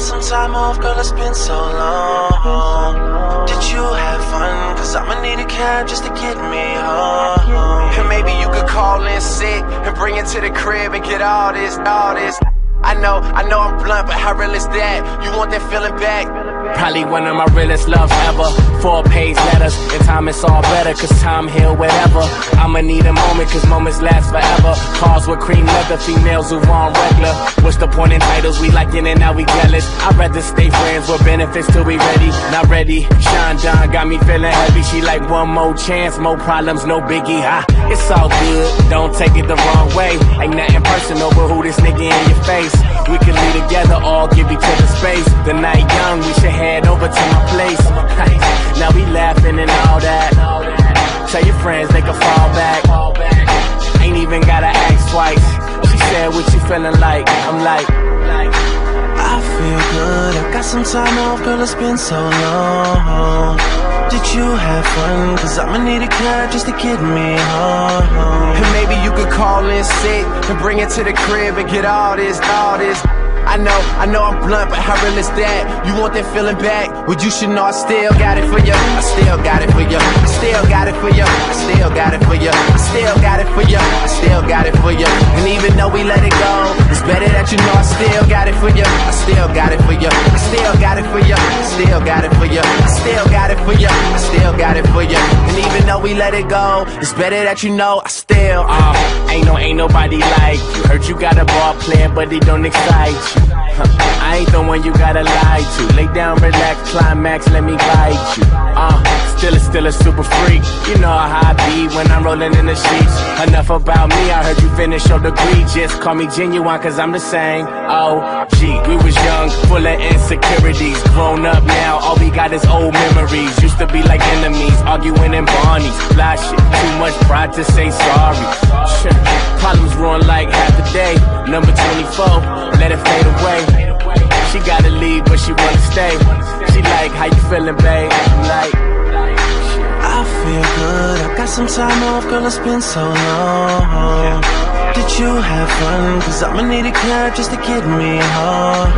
got some time off, girl, it's been so long. Did you have fun? Cause I'ma need a cab just to get me home. And maybe you could call in sick and bring it to the crib and get all this, all this. I know, I know I'm blunt, but how real is that? You want that feeling back? Probably one of my realest loves ever. Four page letters, and time it's all better, cause time heal whatever. I'ma need a moment, cause moments last forever. With cream leather, females who on regular. What's the point in titles? We like in and now we jealous. I'd rather stay friends with benefits till we ready. Not ready. Sean Don got me feeling heavy. She like one more chance, more problems, no biggie. Ha, it's all good, don't take it the wrong way. Ain't nothing personal, but who this nigga in your face? We can be together, all give each other space. The night young, we should head over to my place. Now we laughing and all that. Tell your friends they can fall back. Some time off, girl. It's been so long. Did you have fun? Cause I'ma need a cab just to get me home. And maybe you could call in sick and bring it to the crib and get all this, all this. I know, I know I'm blunt, but how real is that? You want that feeling back? Well, you should know I still got it for you. I still got it for you. I still got it for you. I still got it for you. I still got it for you. I still got it for you. And even though we let it go, it's better that you know I still got it for you. I still got it for you. I still got it for you. I still got it for you. I still got it for you. I still got it for you. And even though we let it go, it's better that you know I still. Uh, ain't no, ain't nobody like you. Heard you got a ball player, but he don't excite you. I ain't the one you gotta lie to. Lay down, relax, climax, let me bite you. Uh, still a, still a super freak. You know how I be when I'm rolling in the sheets. Enough about me, I heard you finish your degree. Just call me genuine, cause I'm the same. Oh, gee, we was young, full of insecurities. Grown up now, all we got is old memories. Used to be like enemies, arguing in Barney's. Fly shit, too much pride to say sorry. Problems ruin like day. Number 24, let it fade away. She gotta leave, but she wanna stay. She like, how you feeling, babe? I'm like, I feel good. I got some time off, girl. It's been so long. Did you have fun? Cause I'ma need a cab just to get me home.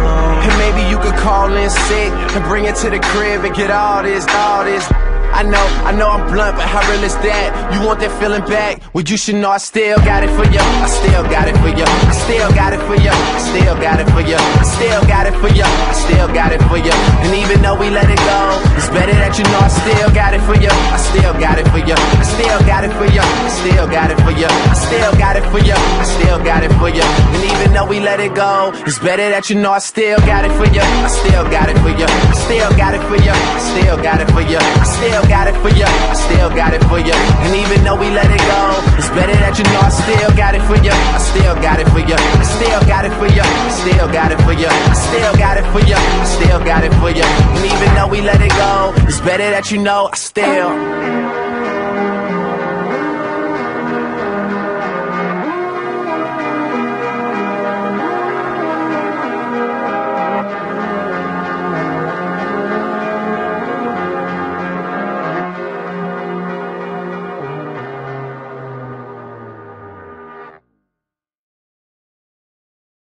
And maybe you could call in sick and bring it to the crib and get all this, all this. I know, I know I'm blunt, but how real is that? You want that feeling back? Well, you should know I still got it for you. I still got it for you. I still got it for you. I still got it for you. I still got it for you. I still got it for you. And even though we let it go, it's better that you know I still got it for you. I still got it for you. I still got it for you. I still got it for you. I still got it for you. I still got it for you. And even though we let it go, it's better that you know I still got it for you. I still got it for you. I still got it for you. Still got it for you. I still got it for you. I still got it for you. And even though we let it go, it's better that you know I still got it for you. I still got it for you. I still got it for you. I still got it for you. I still got it for you. I still got it for you. And even though we let it go, it's better that you know I still.